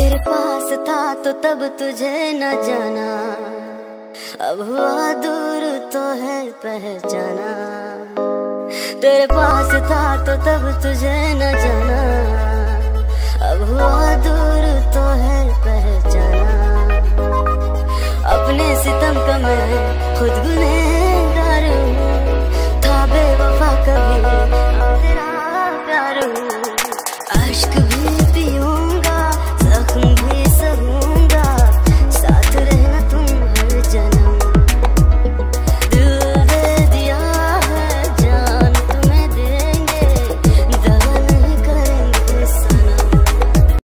तेरे पास था तो तब तुझे न जाना। अब हुआ दूर तो है पहचाना। तेरे पास था तो तब तुझे न जाना। अब हुआ दूर तो है पहचाना। अपने सितम का मैं खुद गुनहगार हूँ। था बेवफा कभी तेरा प्यार